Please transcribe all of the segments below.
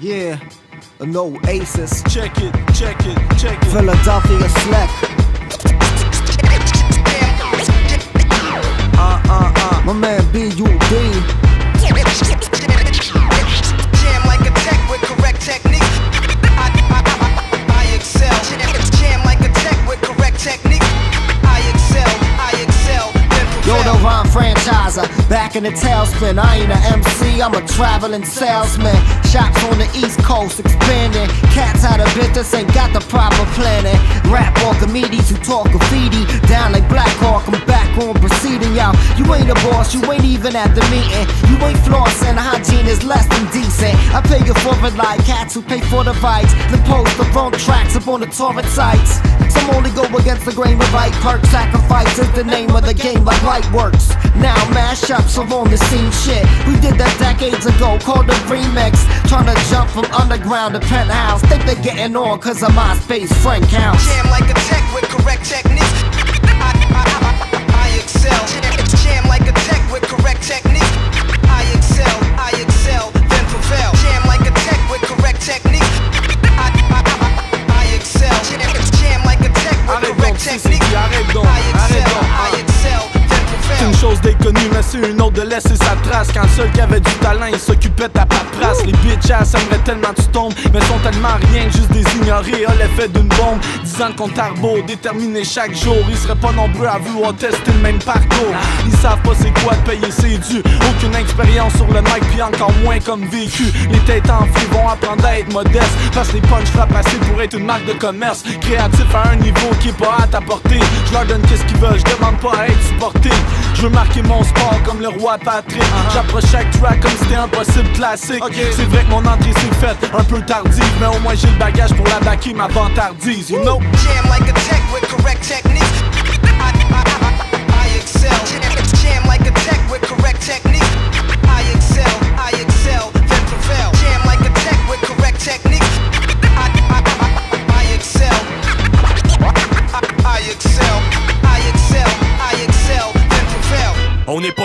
Yeah, an oasis. Check it, check it, check it. Philadelphia Slack. Uh, uh, uh. My man B.U.D. Jam like a tech with correct technique. I, I, I, I excel. Jam like a tech with correct technique. I excel, I excel. Then Yo, the prevail. rhyme franchiser, back in the tailspin. I ain't a MC, I'm a traveling salesman. Shops on the East Coast expanding. Cats out of business ain't got the proper planning. Rap on comedians who talk graffiti. Down like Black Hawk, I'm back on proceeding, y'all. You ain't a boss, you ain't even at the meeting. You ain't flossing, the hygiene is less than decent. I pay you for it like cats who pay for the fights. Then post the wrong tracks up on the torrent sites. Some only go against the grain of right perk. Sacrifice is the name of the game, like light works. Mashups are on the scene shit. We did that decades ago, called a remix. Tryna jump from underground to penthouse. Think they're getting on cause of MySpace friend counts. Jam like a tech with correct technique. Mais c'est une autre de laisser sa trace. Quand seul qui avait du talent, il s'occupait de ta paperasse. Les bitches aimeraient tellement que tu tombes, mais sont tellement rien, juste des ignorés. A l'effet d'une bombe, disant qu'on tarbo, déterminé chaque jour. Ils seraient pas nombreux à vouloir tester le même parcours. Ils savent pas c'est quoi de payer ses dû. Aucune expérience sur le mic, puis encore moins comme vécu. Les têtes enflées vont apprendre à être modestes. Parce que les punch frappent assez pour être une marque de commerce. Créatif à un niveau qui est pas à ta portée. Je leur donne qu'est-ce qu'ils veulent, je demande pas à être supporté. Je marquer mon sport comme le roi Patrick. J'approche chaque track comme c'était impossible classique. C'est vrai que mon entrée s'est faite un peu tardive, mais au moins j'ai le bagage pour la baquer ma vantardise. You know? Jam like a tech with correct technique.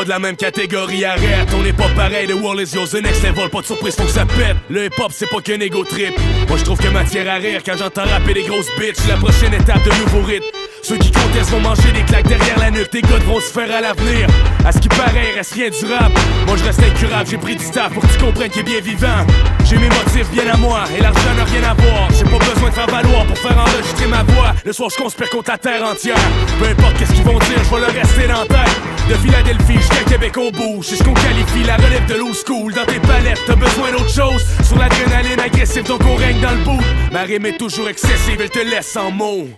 De la même catégorie, arrête. On n'est pas pareil de Wallace Yo, The Next Level, pas de surprise, faut que ça pète. Le hip-hop, c'est pas qu'un ego trip. Moi, je trouve que matière à rire quand j'entends rapper des grosses bitches. La prochaine étape de nouveau rythme. Ceux qui contestent vont manger des claques derrière la nuque. Tes gars vont se faire à l'avenir. À ce qui paraît, reste rien du rap. Moi, je reste incurable, j'ai pris du staff pour que tu comprennes qu'il est bien vivant. J'ai mes motifs bien à moi et l'argent n'a rien à voir. J'ai pas besoin de faire valoir pour faire enregistrer ma voix. Le soir, je conspire contre la terre entière. Peu importe qu'est-ce qu'ils vont dire, je vais leur rester dans la tête. De Philadelphie jusqu'à Québec. C'est ce qu'on qualifie la relève de l'old school. Dans tes palettes, t'as besoin d'autre chose. Sur l'adrénaline agressive, donc on règne dans le bout. Ma rime est toujours excessive, elle te laisse en mots.